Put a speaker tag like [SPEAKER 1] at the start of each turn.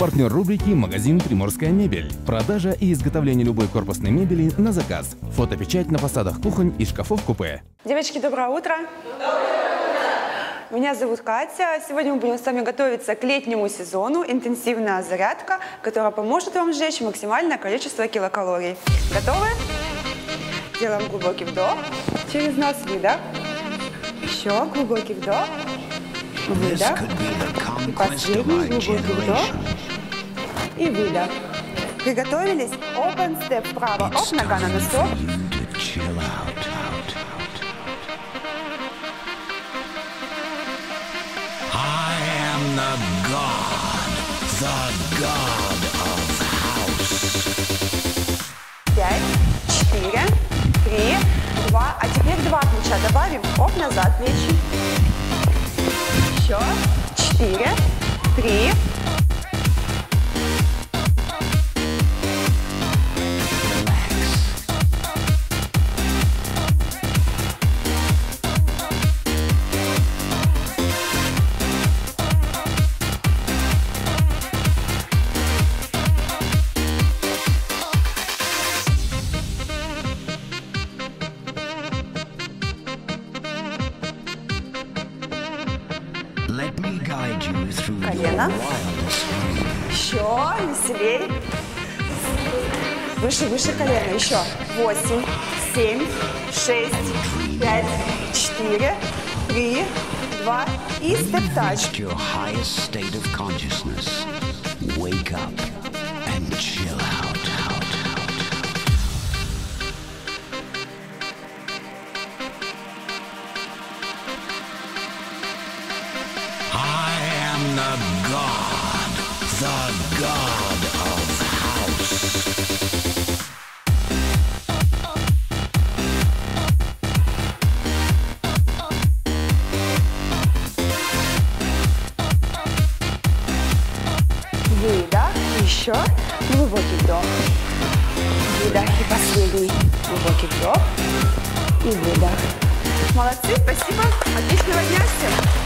[SPEAKER 1] Партнер рубрики «Магазин Приморская мебель». Продажа и изготовление любой корпусной мебели на заказ. Фотопечать на фасадах кухонь и шкафов купе.
[SPEAKER 2] Девочки, доброе утро. Меня зовут Катя. Сегодня мы будем с вами готовиться к летнему сезону. Интенсивная зарядка, которая поможет вам сжечь максимальное количество килокалорий. Готовы? Делаем глубокий вдох. Через нос выдох. Еще глубокий вдох. Выдох. И последний глубокий вдох. И выдох. Приготовились? Open step вправо. Оп, нога на носок.
[SPEAKER 3] I am the god, the god of house.
[SPEAKER 2] Пять, четыре, три, два. А теперь два плеча добавим. Оп, назад плечи. Еще. Четыре, три. Колено. Еще. Веселей. Выше, выше колено. Еще. Восемь, семь, шесть, пять, четыре, три, два. И степ-тач.
[SPEAKER 3] Wake up and chill out, am the god, the god of house.
[SPEAKER 2] Выдох. Еще. Глубокий вдох. И последний. И выдох. Молодцы. Спасибо. Отличного дня всем.